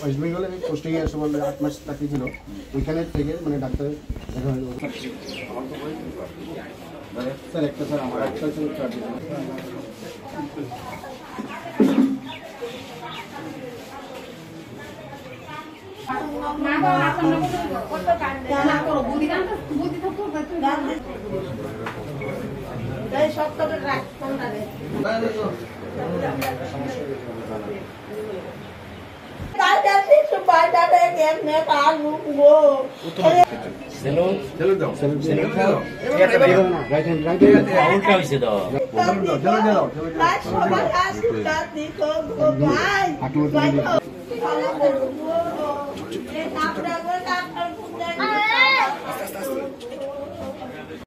West বেঙ্গলে posting এর সময় আট মাস ছিল, ওইখানে থেকে মানে ডাক্তার দেখা হলো। স্যার, একটা স্যার, আমার একটা ছিল আউটটা হয়েছে তো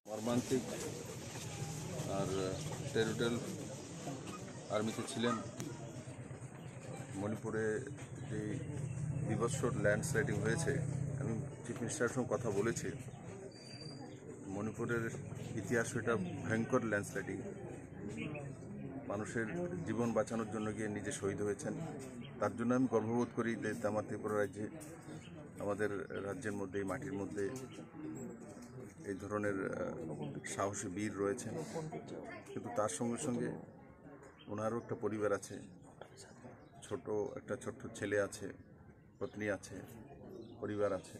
মর্মান্তিক আর আর্মিতে ছিলেন মণিপুরে যে বিভৎস ল্যান্ডস্লাইডিং হয়েছে, আমি চিফ মিনিস্টারের সঙ্গে কথা বলেছি। মণিপুরের ইতিহাস এটা ভয়ঙ্কর ল্যান্ডস্লাইডিং। মানুষের জীবন বাঁচানোর জন্য গিয়ে নিজে শহীদ হয়েছেন। তার জন্য আমি গর্ববোধ করি যে আমার ত্রিপুরা রাজ্যে, আমাদের রাজ্যের মধ্যে, এই মাটির মধ্যে এই ধরনের সাহসী বীর রয়েছেন। কিন্তু তার সঙ্গে সঙ্গে ওনারও একটা পরিবার আছে ছোট, একটা ছোট্ট ছেলে আছে, পত্নী আছে, পরিবার আছে।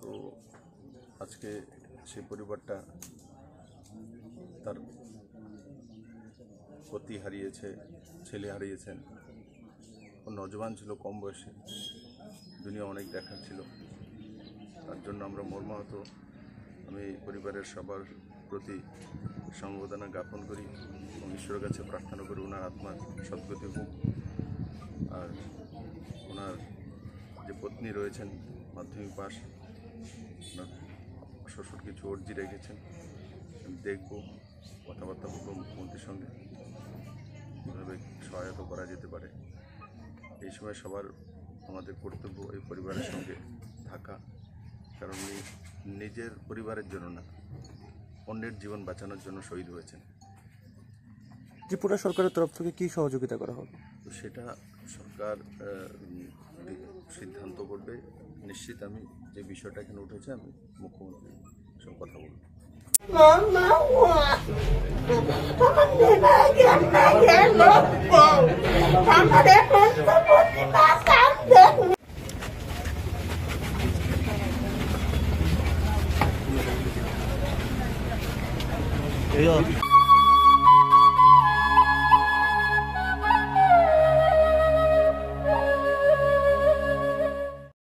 তো আজকে সেই পরিবারটা তার পতি হারিয়েছে, ছেলে হারিয়েছেন। ও নজওয়ান ছিল কম বয়সে। দুনিয়া অনেক দেখার ছিল। তার জন্য আমরা মর্মাহত। আমি পরিবারের সবার প্রতি সমবেদনা জ্ঞাপন করি এবং ঈশ্বরের কাছে প্রার্থনা করি ওনার আত্মার সদ্গতি হোক। আর ওনার যে পত্নী রয়েছেন, মাধ্যমিক পাস ওনার শ্বশুর কিছু অর্জি রেখেছেন, আমি দেখব, কথাবার্তা বলব মুখ্যমন্ত্রীর সঙ্গে, কীভাবে সহায়তা করা যেতে পারে। এই সময় সবার আমাদের কর্তব্য এই পরিবারের সঙ্গে থাকা। কারণ নিজের পরিবারের জন্য না অন্যের জীবন বাঁচানোর জন্য শহীদ হয়েছেন। ত্রিপুরা সরকারের তরফ থেকে কি সহযোগিতা করা হবে? তো সেটা সরকার সিদ্ধান্ত করবে। নিশ্চিত আমি যে বিষয়টা এখানে উঠেছে আমি মুখ্যমন্ত্রীর সঙ্গে কথা বলব। এই